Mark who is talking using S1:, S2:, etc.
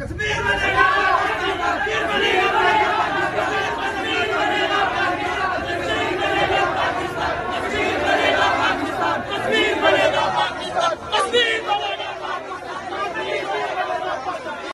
S1: Kasmir, Kasmir, Kasmir, Kasmir, Kasmir,